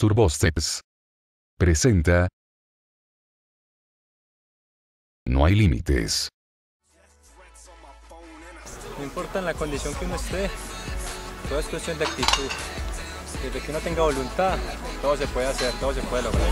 Turbosteps. Presenta. No hay límites. No importa en la condición que uno esté, todo es cuestión de actitud. Desde que uno tenga voluntad, todo se puede hacer, todo se puede lograr.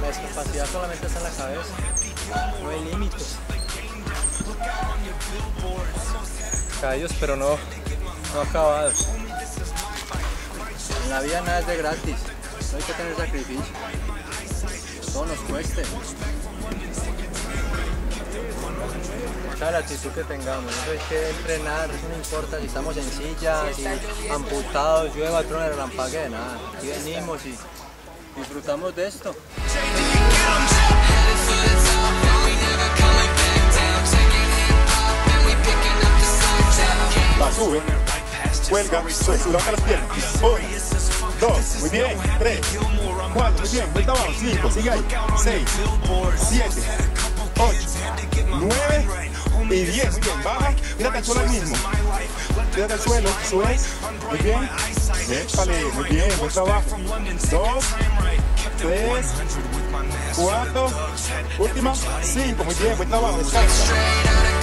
La discapacidad solamente está en la cabeza, no hay límites. Caídos, pero no, no acabados. En la vida nada es de gratis, no hay que tener sacrificio. Todo nos cueste. Sea la actitud que tengamos, eso hay que entrenar, eso no importa si estamos en silla, si amputados, llueva, truena, relampague, nada. Aquí venimos y disfrutamos de esto. Va, sube. Cuelga. Sube, levanta las piernas. Uno, dos, muy bien. Tres, cuatro, muy bien. Vuelta abajo. Cinco, sigue ahí. Seis, siete, y diez. Muy bien. Baja. Tírate al suelo ahí mismo. Tírate al suelo. Sube. Muy bien. Épale. Muy bien. Vuelta abajo. Dos, tres, cuatro, última, cinco. Muy bien. Vuelta abajo. Descansa.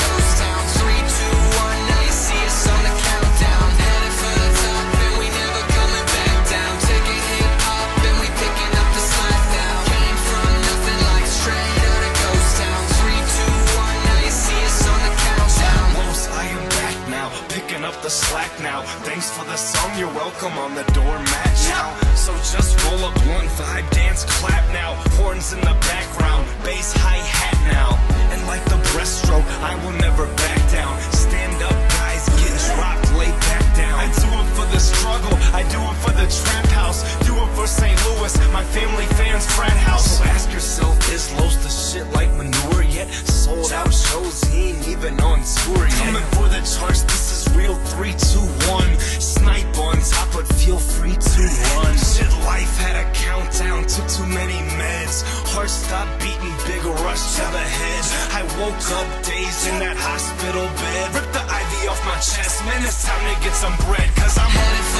Slack now. Thanks for the song, you're welcome on the doormat now. So just roll up one five, dance, clap now. Horns in the background, bass, hi hat now. And like the breaststroke, I will never back down. Stand up, guys, get dropped, lay back down. I do it for the struggle, I do it for the trap house. Do it for St. Louis, my family fans, frat house. So ask yourself, is Los the shit like manure yet? Sold out shows, he ain't even on tour yet. Coming for the charts, this is 3, 2, 1. Snipe on top, but feel free to run. Shit, life had a countdown, took too many meds. Heart stopped beating, big rush to the head. I woke up dazed in that hospital bed. Ripped the IV off my chest, man, it's time to get some bread, cause I'm headed